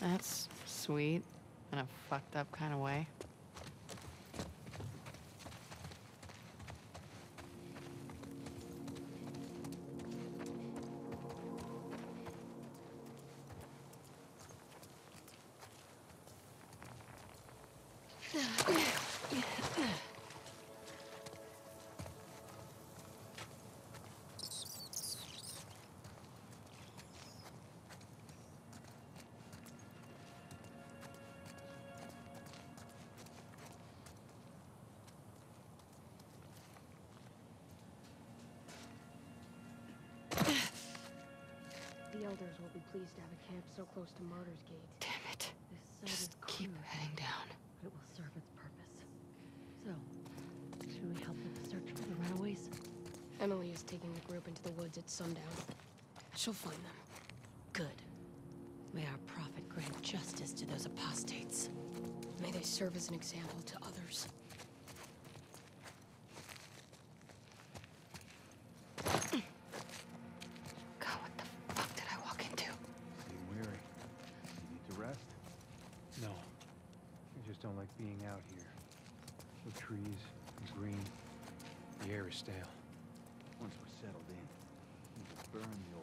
That's sweet in a fucked up kind of way. Pleased to have a camp so close to Martyr's Gate. Damn it. This site Just is keep crude, heading down. but it will serve its purpose. So, should we help with the search for the runaways? Emily is taking the group into the woods at sundown. She'll find them. Good. May our prophet grant justice to those apostates. May they serve as an example to others. God, what the fuck did I walk into? Seem weary. You need to rest? No. I just don't like being out here. The trees, the green. The air is stale. Once we're settled in, we will burn the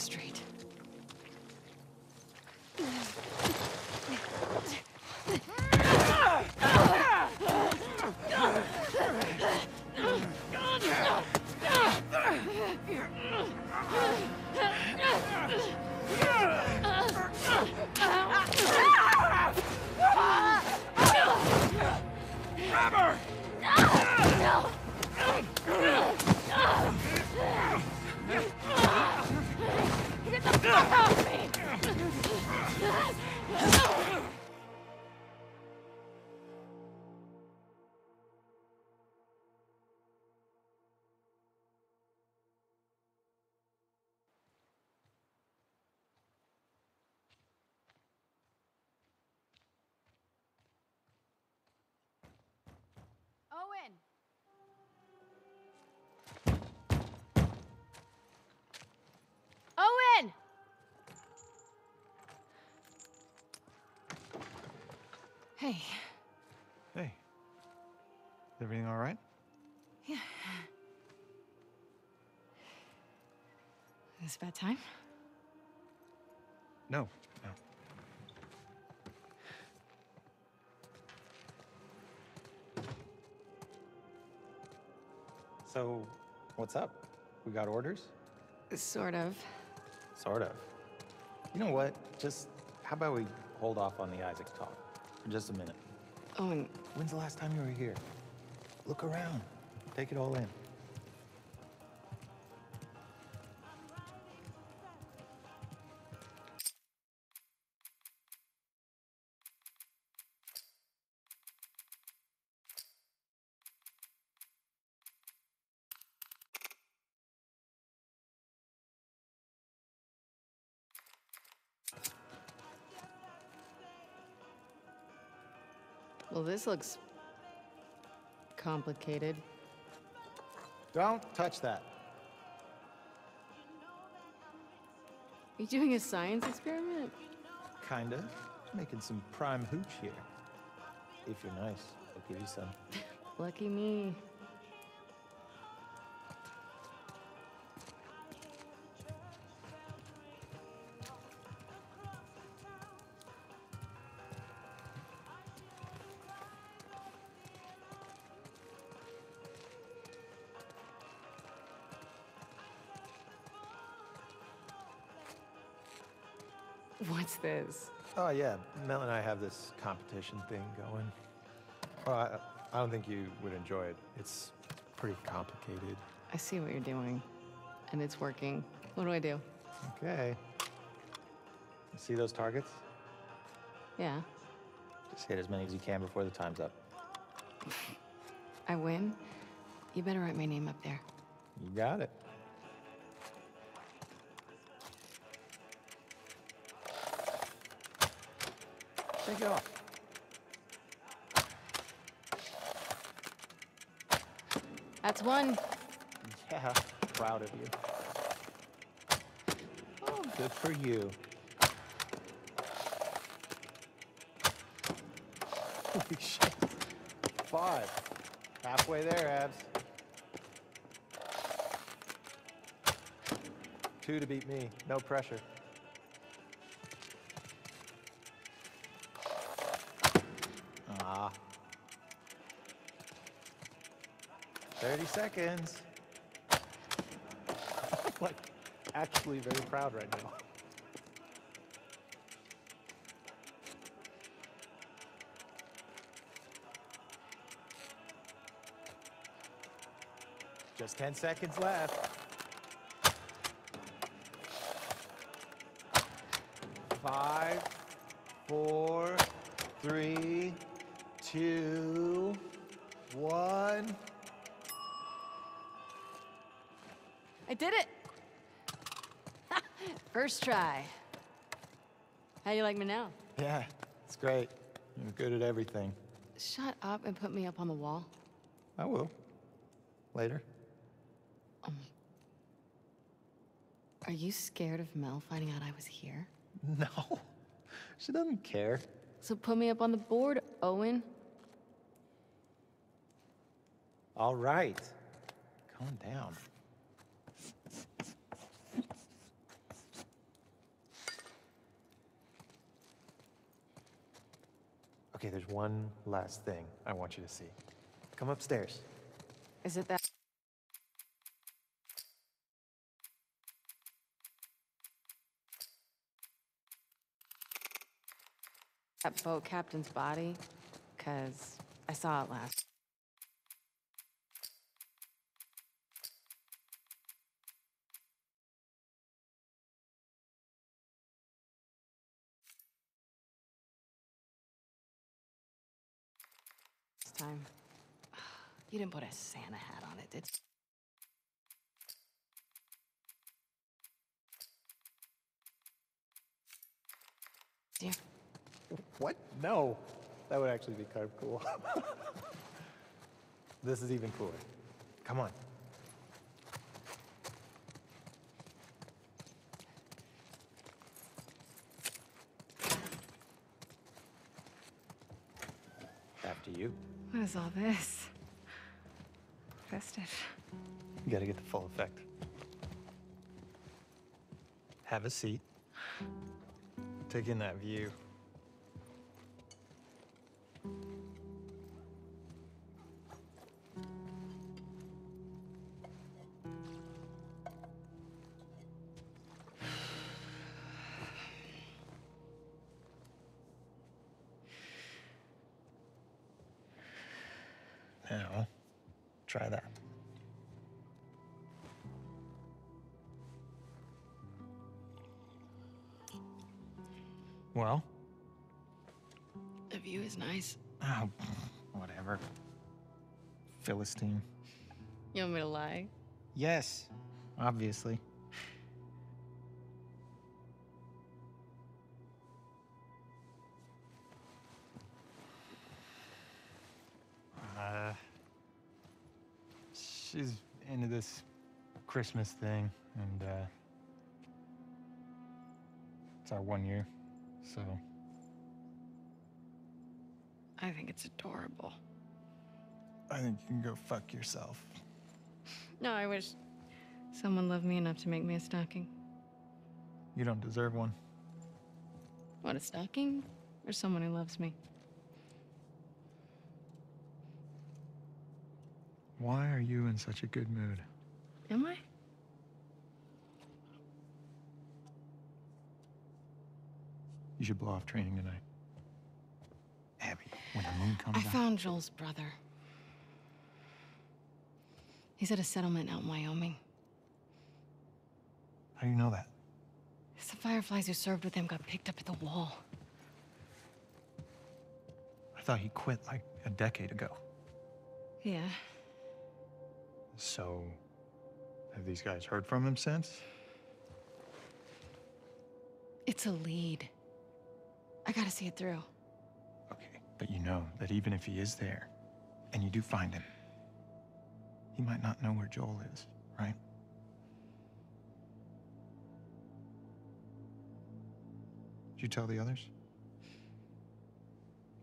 Just Hey, Hey. Is everything all right? Yeah. Is it bad time? No, no. So, what's up? We got orders? Sort of. Sort of. You know what? Just how about we hold off on the Isaac talk for just a minute? Oh, Owen, When's the last time you were here? Look around. Take it all in. This looks complicated. Don't touch that. Are you doing a science experiment? Kinda. Making some prime hooch here. If you're nice, I'll give you some. Lucky me. What's this? Oh yeah, Mel and I have this competition thing going. Well, I, I don't think you would enjoy it. It's pretty complicated. I see what you're doing, and it's working. What do I do? Okay. See those targets? Yeah, Just hit as many as you can before the time's up. I win. You better write my name up there. You got it. Off. That's one. Yeah, proud of you. Oh, good for you. Holy shit. Five. Halfway there, Abs. Two to beat me. No pressure. 30 seconds. like, actually very proud right now. Just 10 seconds left. Five, four, three, two, one. I did it! First try. How do you like me now? Yeah, it's great. You're good at everything. Shut up and put me up on the wall. I will. Later. Um, are you scared of Mel finding out I was here? No. She doesn't care. So put me up on the board, Owen. All right. Calm down. Okay, there's one last thing I want you to see. Come upstairs. Is it that? That boat captain's body? Because I saw it last. Time. You didn't put a Santa hat on it, did you? Dear. What? No. That would actually be kind of cool. this is even cooler. Come on. After you. What is all this? Festive. You gotta get the full effect. Have a seat. Take in that view. Philistine. You want me to lie? Yes, obviously. Uh, she's into this Christmas thing, and uh, it's our one year, so. I think it's adorable. I think you can go fuck yourself. No, I wish someone loved me enough to make me a stocking. You don't deserve one. What, a stocking? Or someone who loves me? Why are you in such a good mood? Am I? You should blow off training tonight. Abby, when the moon comes I out. found Joel's brother. He's at a settlement out in Wyoming. How do you know that? The Fireflies who served with him got picked up at the wall. I thought he quit like a decade ago. Yeah. So, have these guys heard from him since? It's a lead. I gotta see it through. Okay, but you know that even if he is there, and you do find him, he might not know where Joel is, right? Did you tell the others?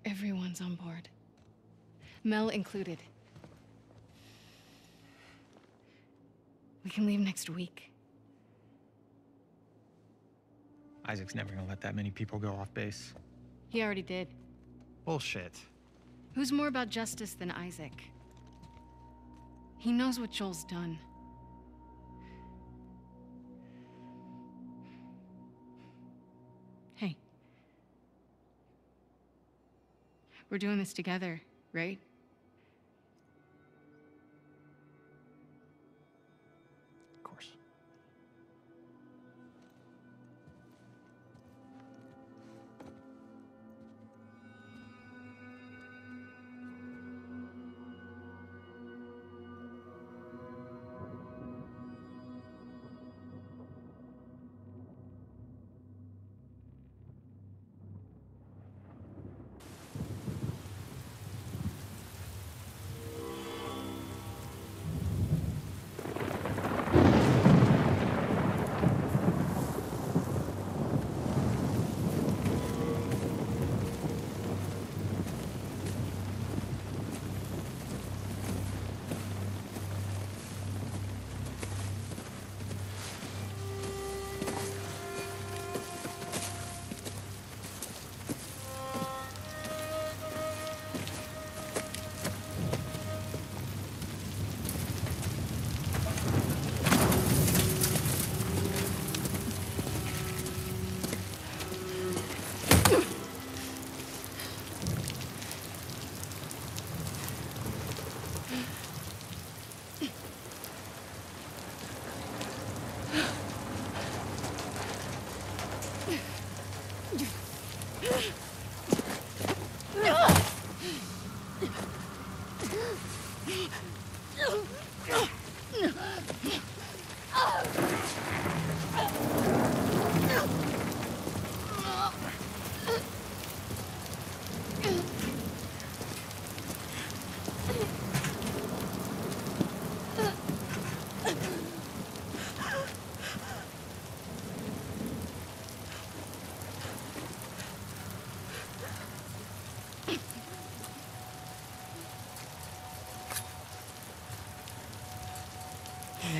Everyone's on board. Mel included. We can leave next week. Isaac's never gonna let that many people go off base. He already did. Bullshit. Who's more about justice than Isaac? He knows what Joel's done. Hey. We're doing this together, right?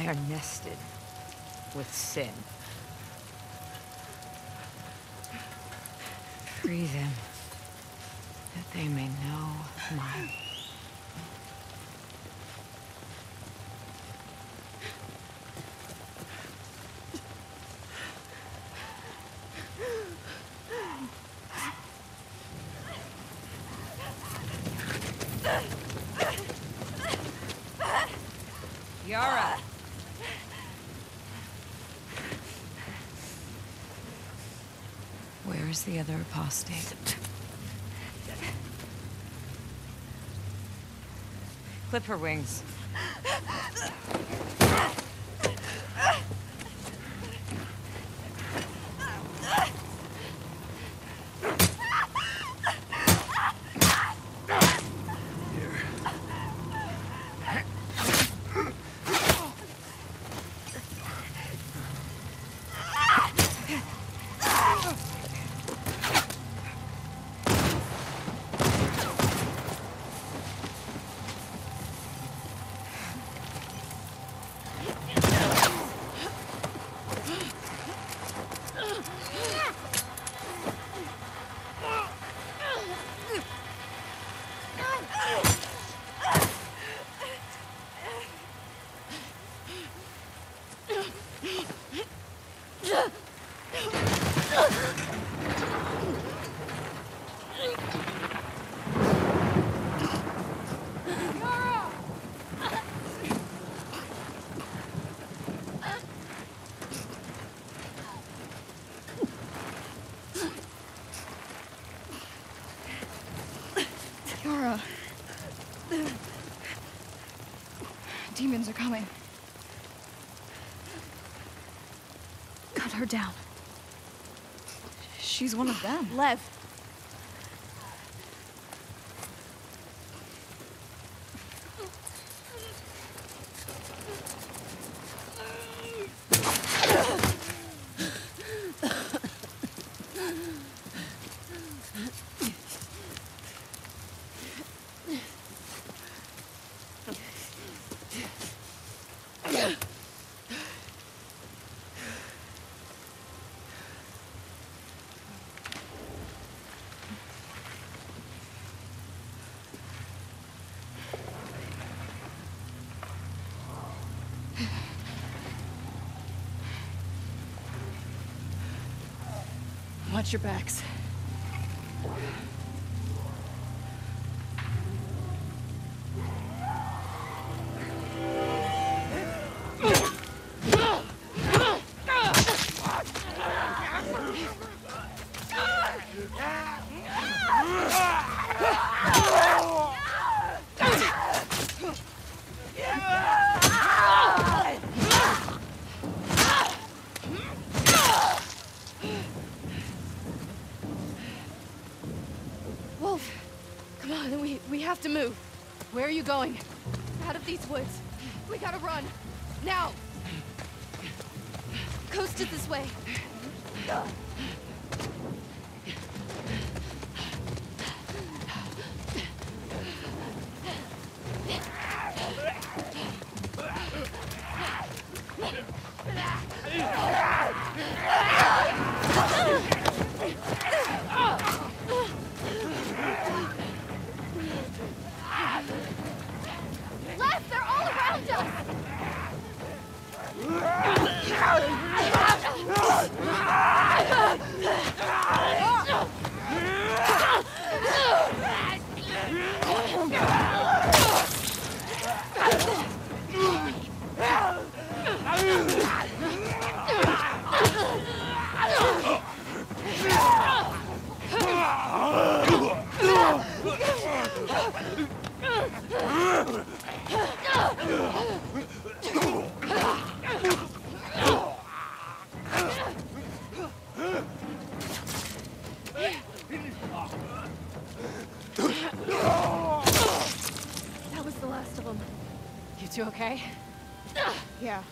Are nested with sin. Free them, that they may know my Yara! Is the other apostate? Clip her wings. Demons are coming. Cut her down. She's one of them. Lev. Your backs. Have to move. Where are you going? Out of these woods. We gotta run. Now! Coast is this way. Left, they're all around us! That was the last of them. You two okay? Yeah.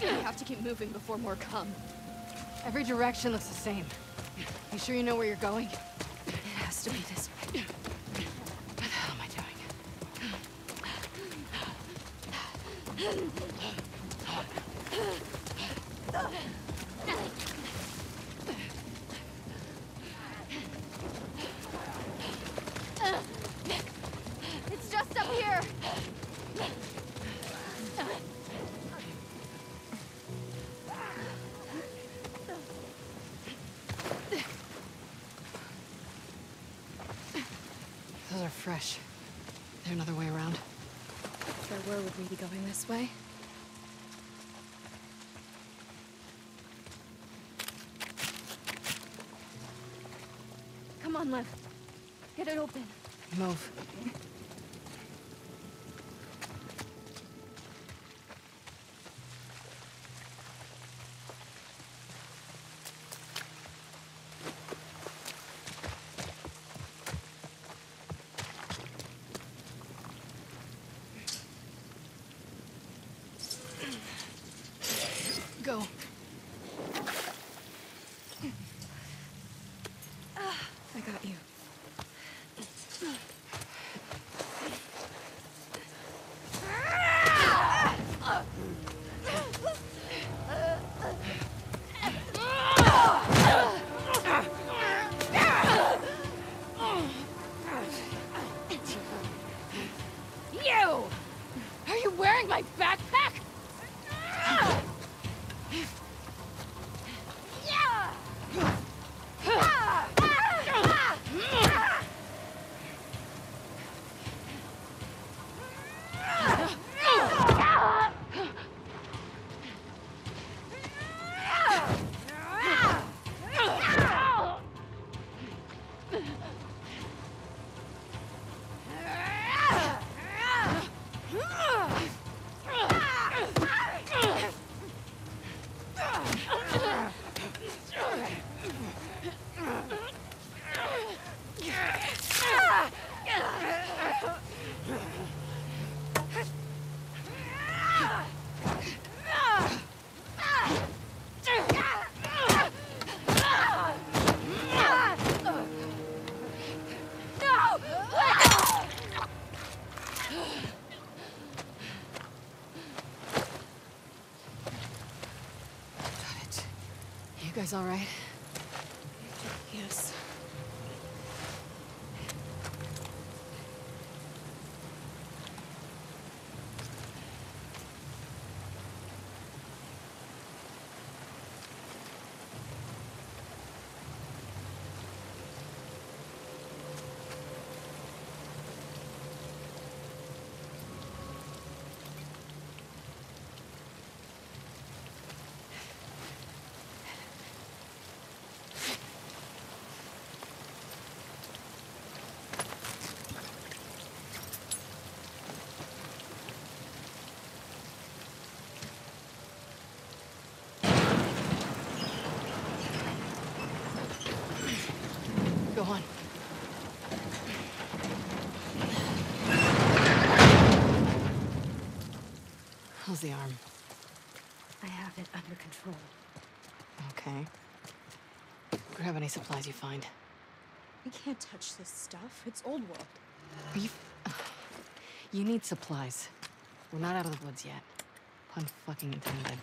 We have to keep moving before more come. Every direction looks the same. You sure you know where you're going? Be going this way? Come on, Lev. Get it open. Move. Guys all right? Yes. Go on. How's the arm? I have it under control. Okay. Grab any supplies you find. We can't touch this stuff. It's old world. Are you... You need supplies. We're not out of the woods yet. Pun fucking intended.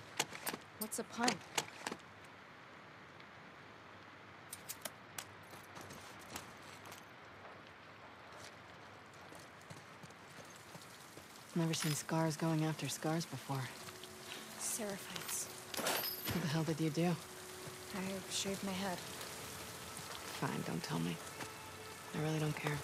What's a pun? I've never seen scars going after scars before. Seraphites. What the hell did you do? I shaved my head. Fine, don't tell me. I really don't care.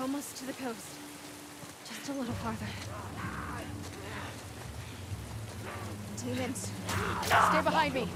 Almost to the coast. Just a little farther. Demons. Stay behind me.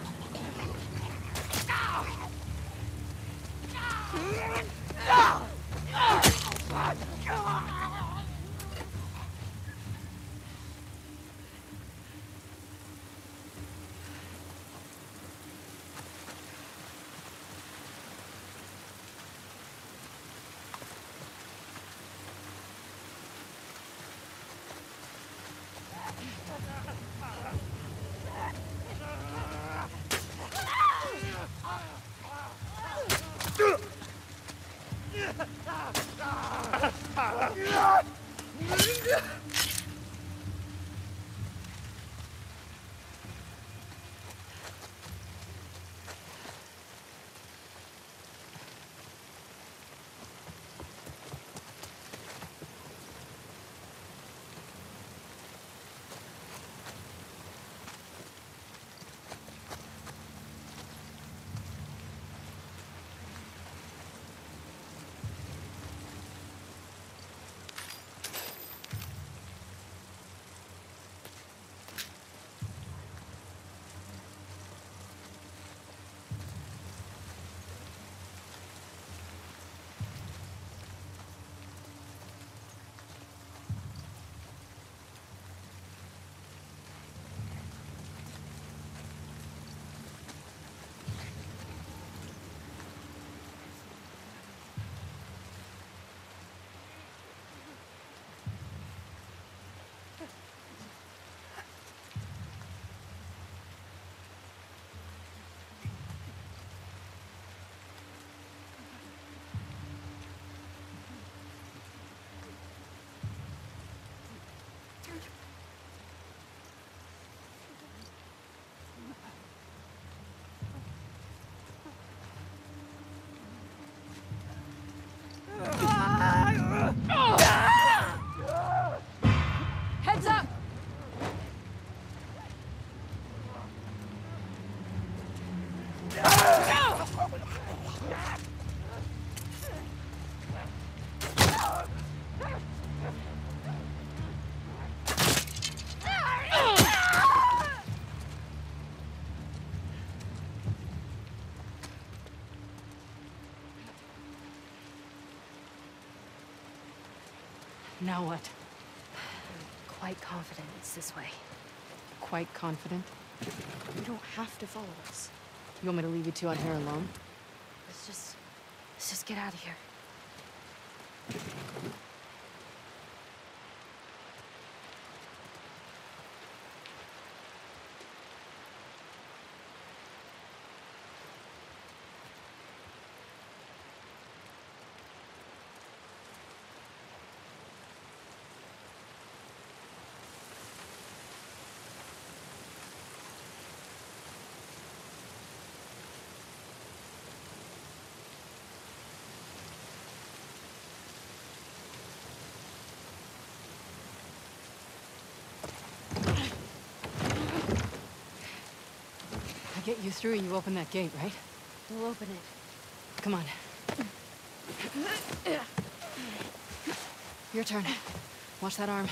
Now what? I'm Quite confident it's this way. Quite confident? You don't have to follow us. You want me to leave you two out here alone? Let's just... Let's just get out of here. Get you through, you open that gate, right? We'll open it. Come on. Your turn. Watch that arm.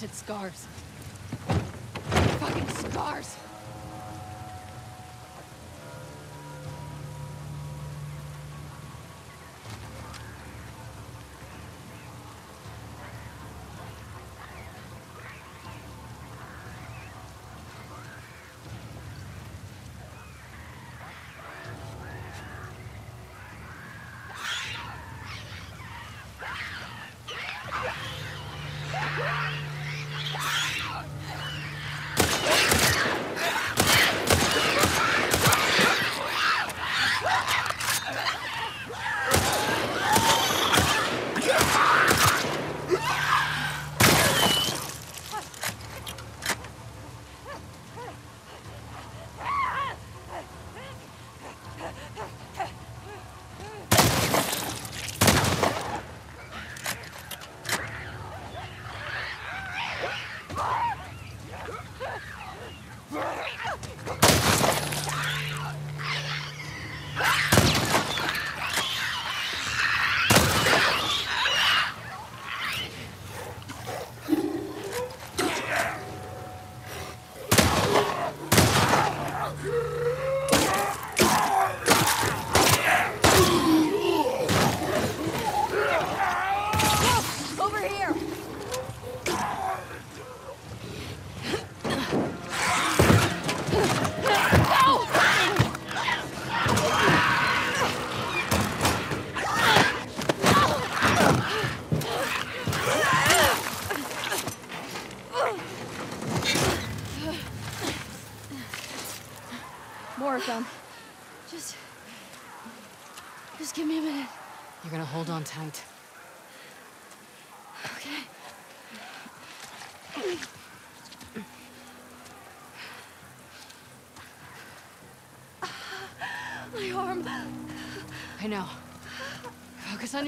blasted scars. Fucking scars!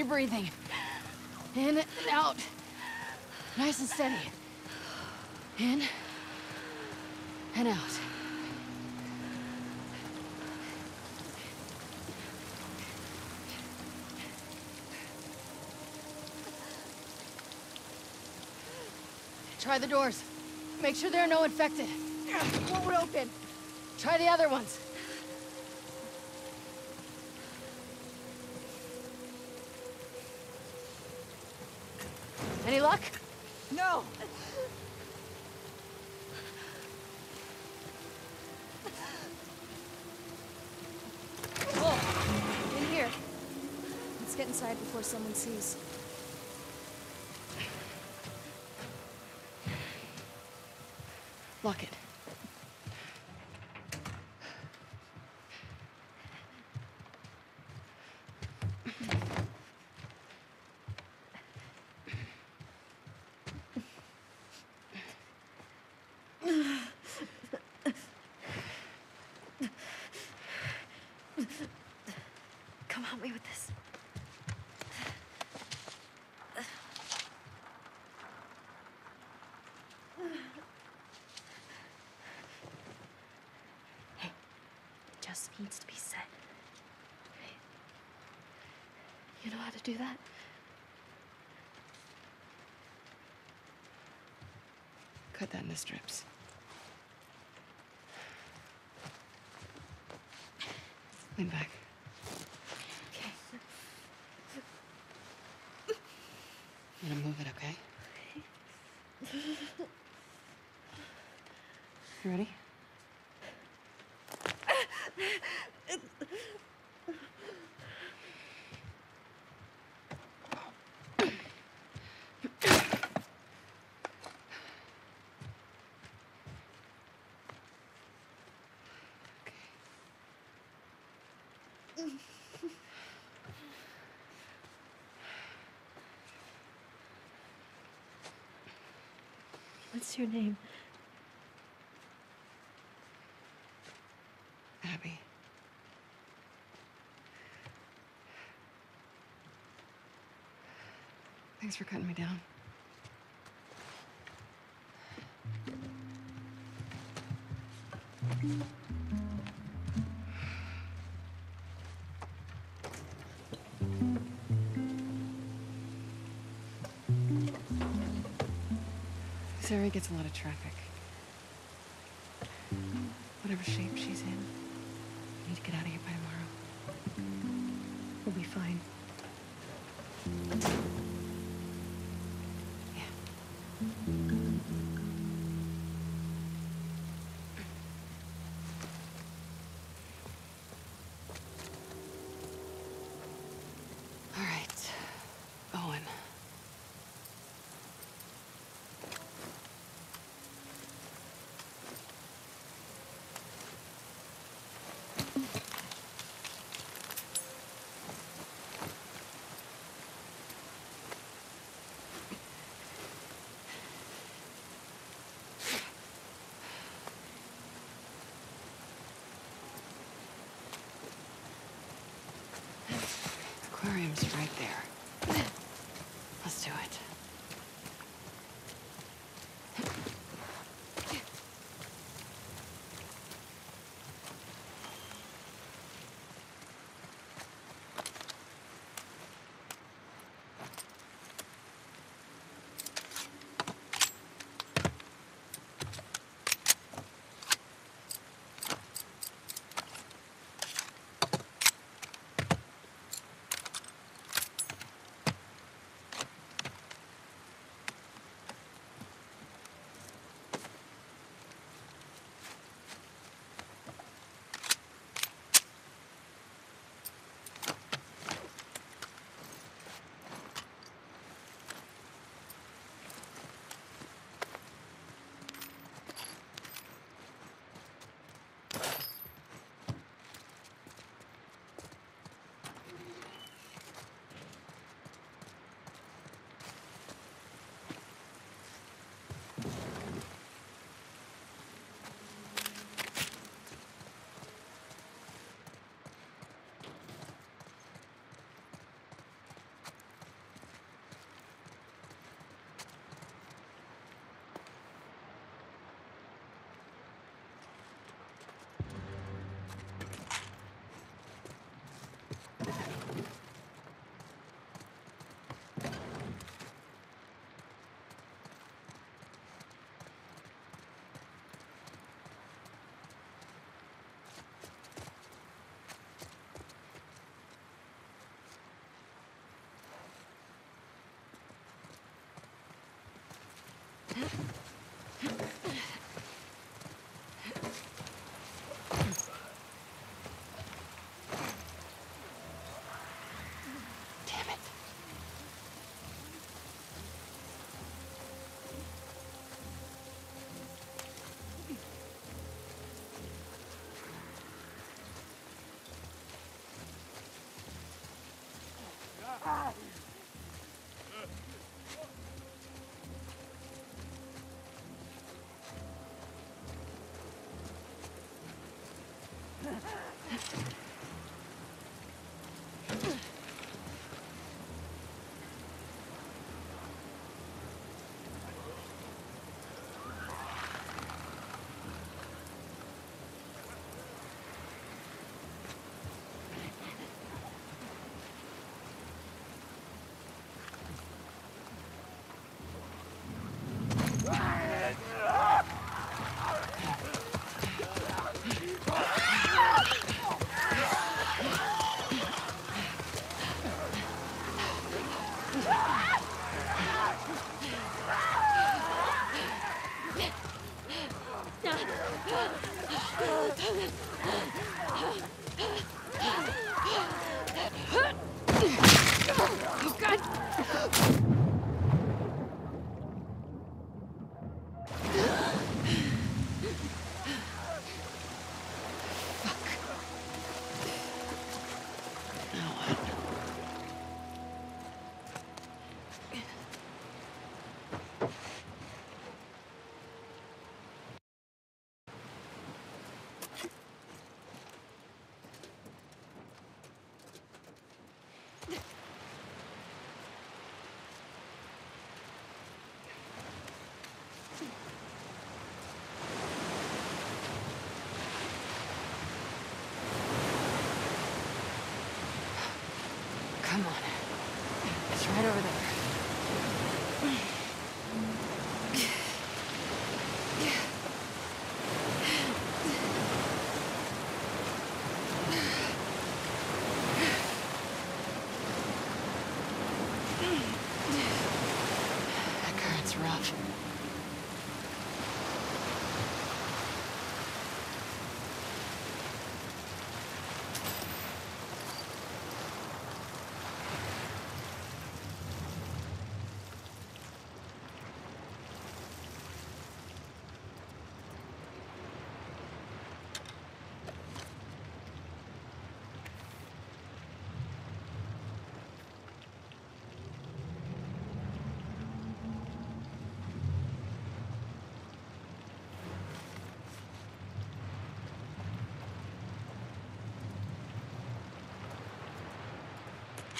Your breathing. In and out. Nice and steady. In and out. Try the doors. Make sure there are no infected. One would open. Try the other ones. Any luck? No! Whoa! In here. Let's get inside before someone sees. Lock it. Come help me with this. Hey, it just needs to be said. Hey, you know how to do that? Into strips. Lean back. Okay. I'm gonna move it, okay? You ready? What's your name? Abby. Thanks for cutting me down. Area gets a lot of traffic. whatever shape she's in. We need to get out of here by tomorrow. We'll be fine. Yeah. All right. Owen. Right there. Let's do it. Damn Come on. It's right over there.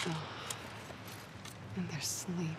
Oh. And their sleep.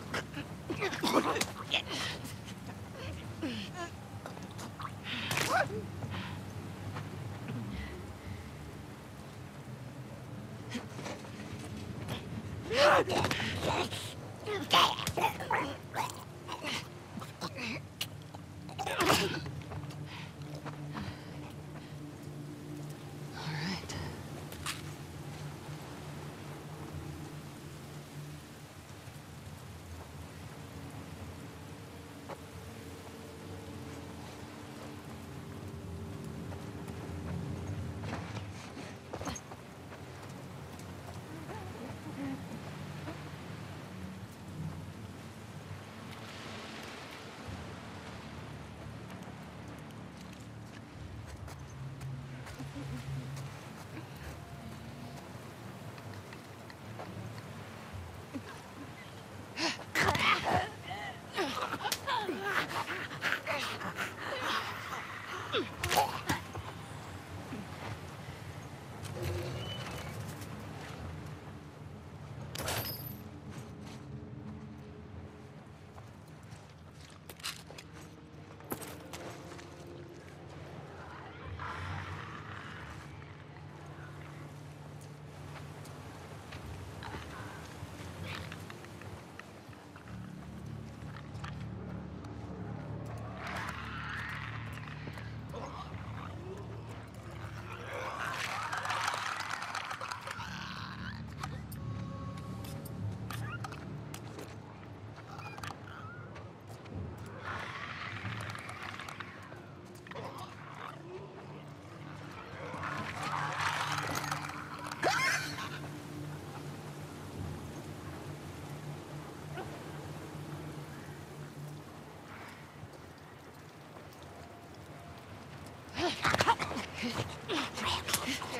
Rock.